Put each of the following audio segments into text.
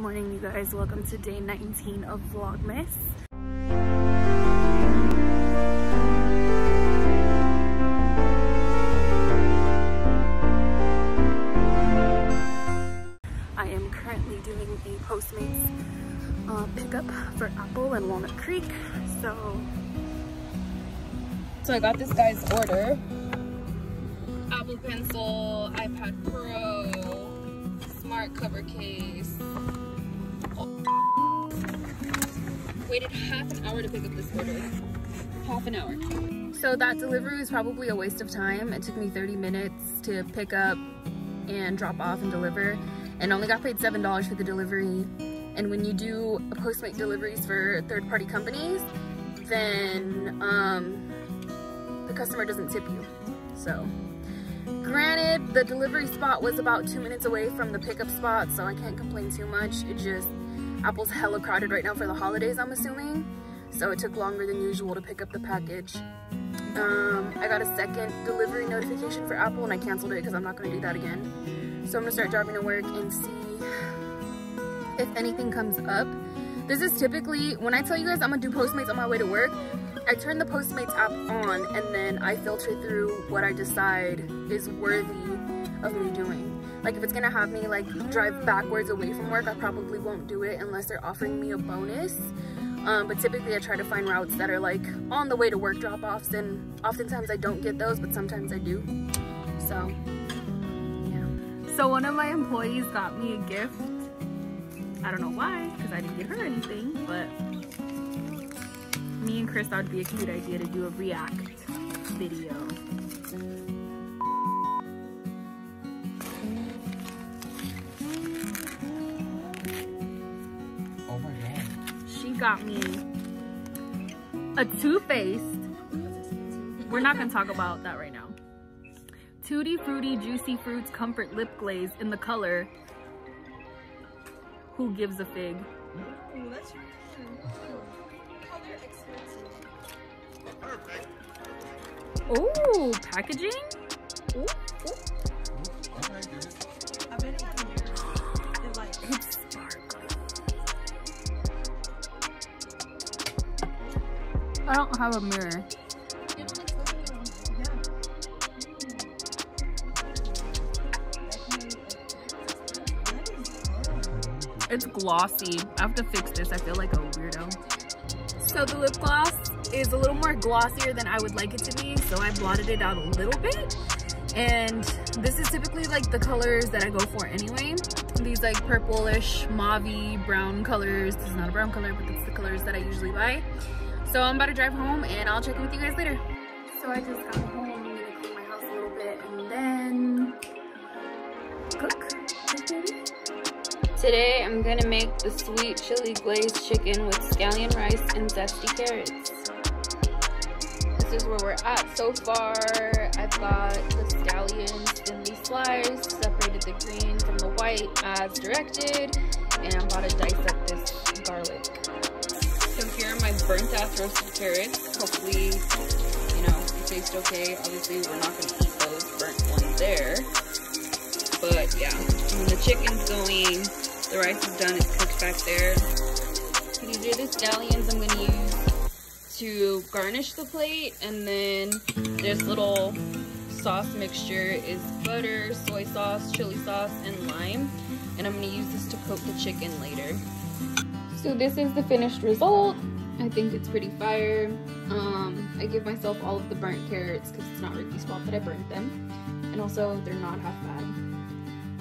morning, you guys. Welcome to day 19 of Vlogmas. I am currently doing a Postmates uh, pickup for Apple and Walnut Creek. So, so I got this guy's order. Apple Pencil, iPad Pro, smart cover case, waited half an hour to pick up this order. Half an hour. So that delivery was probably a waste of time. It took me 30 minutes to pick up and drop off and deliver and only got paid $7 for the delivery. And when you do Postmate deliveries for third-party companies, then um, the customer doesn't tip you. So, granted, the delivery spot was about two minutes away from the pickup spot, so I can't complain too much. It just Apple's hella crowded right now for the holidays, I'm assuming. So it took longer than usual to pick up the package. Um, I got a second delivery notification for Apple and I canceled it because I'm not going to do that again. So I'm going to start driving to work and see if anything comes up. This is typically, when I tell you guys I'm going to do Postmates on my way to work, I turn the Postmates app on and then I filter through what I decide is worthy of me doing. Like if it's gonna have me like drive backwards away from work, I probably won't do it unless they're offering me a bonus. Um, but typically I try to find routes that are like on the way to work drop-offs and oftentimes I don't get those, but sometimes I do. So, yeah. So one of my employees got me a gift. I don't know why, because I didn't get her anything, but me and Chris thought it'd be a cute idea to do a react video. Got me a Too Faced. We're not gonna talk about that right now. Tutti Frutti Juicy Fruits Comfort Lip Glaze in the color Who Gives a Fig. Oh, packaging? Ooh, ooh. I don't have a mirror. It's glossy. I have to fix this. I feel like a weirdo. So the lip gloss is a little more glossier than I would like it to be. So I blotted it out a little bit. And this is typically like the colors that I go for anyway. These like purplish, mauve brown colors. This is not a brown color, but it's the colors that I usually buy. So I'm about to drive home and I'll check in with you guys later. So I just got home. I'm gonna clean my house a little bit and then cook. Today I'm gonna make the sweet chili glazed chicken with scallion rice and zesty carrots. This is where we're at so far. I've got the scallions thinly sliced, separated the green from the white as directed, and I'm about to dice up this garlic. So here are my burnt ass roasted carrots. Hopefully, you know, they taste okay. Obviously, we're not gonna eat those burnt ones there. But yeah, when the chicken's going, the rice is done, it's cooked back there. These are the scallions I'm gonna use to garnish the plate. And then this little sauce mixture is butter, soy sauce, chili sauce, and lime. And I'm gonna use this to coat the chicken later. So this is the finished result. I think it's pretty fire. Um, I give myself all of the burnt carrots because it's not Ricky's fault that I burnt them. And also, they're not half bad.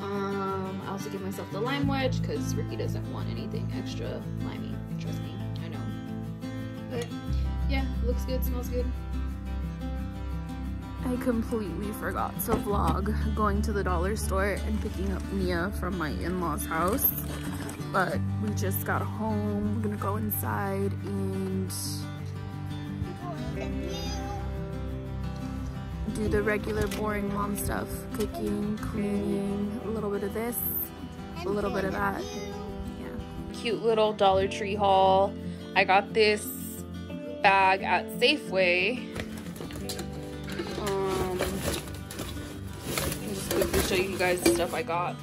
Um, I also give myself the lime wedge because Ricky doesn't want anything extra limey. Trust me, I know. But yeah, looks good, smells good. I completely forgot to vlog going to the dollar store and picking up Nia from my in-laws house but we just got home. We're gonna go inside and do the regular boring mom stuff. Cooking, cleaning, a little bit of this, a little bit of that. Yeah. Cute little Dollar Tree haul. I got this bag at Safeway. Um, just quickly show you guys the stuff I got.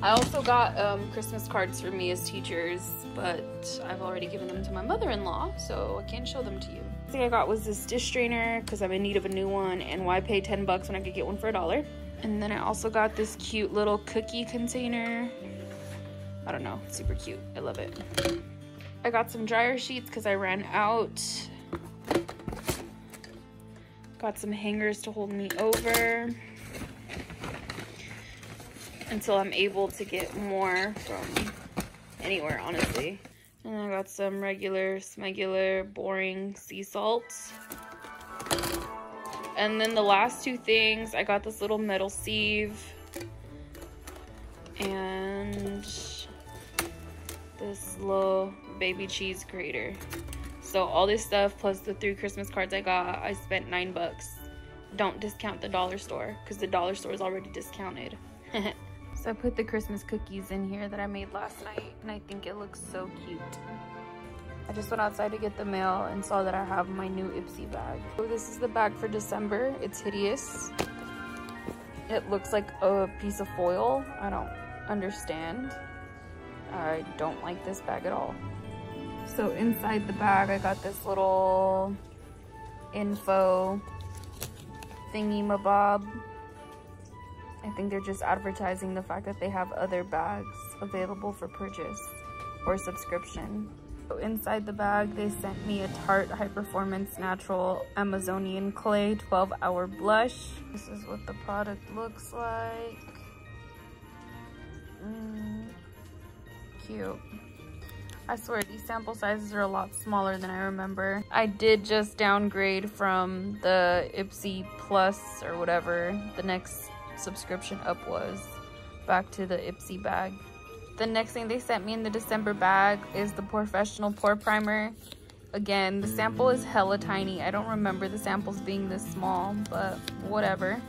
I also got um, Christmas cards for me as teachers, but I've already given them to my mother-in-law, so I can't show them to you. The thing I got was this dish strainer because I'm in need of a new one, and why pay 10 bucks when I could get one for a dollar? And then I also got this cute little cookie container. I don't know, super cute. I love it. I got some dryer sheets because I ran out. Got some hangers to hold me over until I'm able to get more from anywhere, honestly. And I got some regular, smegular, boring sea salt. And then the last two things, I got this little metal sieve and this little baby cheese grater. So all this stuff plus the three Christmas cards I got, I spent nine bucks. Don't discount the dollar store because the dollar store is already discounted. So I put the Christmas cookies in here that I made last night and I think it looks so cute. I just went outside to get the mail and saw that I have my new Ipsy bag. So this is the bag for December. It's hideous. It looks like a piece of foil. I don't understand. I don't like this bag at all. So inside the bag, I got this little info thingy mabob I think they're just advertising the fact that they have other bags available for purchase or subscription. So inside the bag, they sent me a Tarte High Performance Natural Amazonian Clay 12 Hour Blush. This is what the product looks like. Mm, cute. I swear these sample sizes are a lot smaller than I remember. I did just downgrade from the Ipsy Plus or whatever, the next subscription up was back to the Ipsy bag. The next thing they sent me in the December bag is the Porefessional Pore Primer. Again, the sample is hella tiny. I don't remember the samples being this small, but whatever.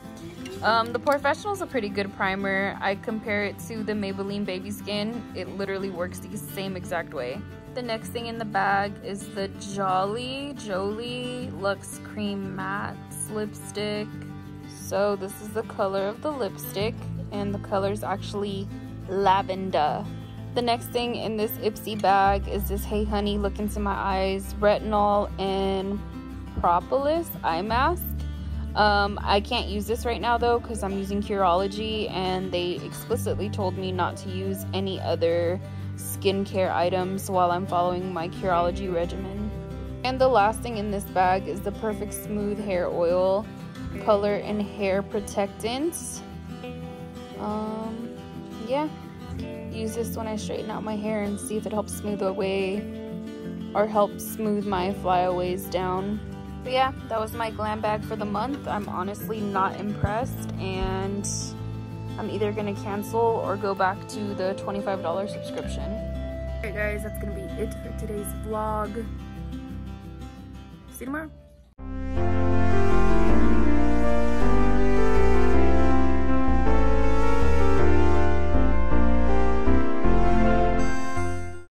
Um, the Porefessional is a pretty good primer. I compare it to the Maybelline Baby Skin. It literally works the same exact way. The next thing in the bag is the Jolly Jolie Luxe Cream Matte Lipstick. So this is the color of the lipstick and the color is actually lavender. The next thing in this Ipsy bag is this Hey Honey Look Into My Eyes Retinol and Propolis eye mask. Um, I can't use this right now though because I'm using Curology and they explicitly told me not to use any other skincare items while I'm following my Curology regimen. And the last thing in this bag is the Perfect Smooth Hair Oil color and hair protectants. Um, yeah, use this when I straighten out my hair and see if it helps smooth away or help smooth my flyaways down. But yeah, that was my glam bag for the month. I'm honestly not impressed and I'm either gonna cancel or go back to the $25 subscription. Alright guys, that's gonna be it for today's vlog. See you tomorrow.